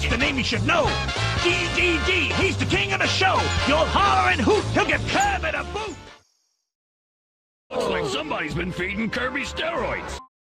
That's the name you should know. Dedede, he's the king of the show. You'll holler and hoot, he'll get Kirby the boot. Looks like somebody's been feeding Kirby steroids.